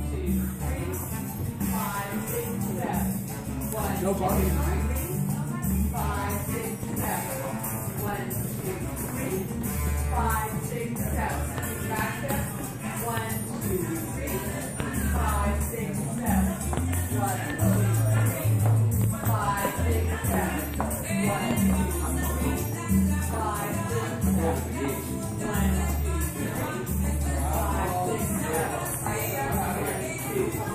two, three, five, six, seven. One, no two, three, five, six, seven. One, two, three, five, six, seven. Back two, three.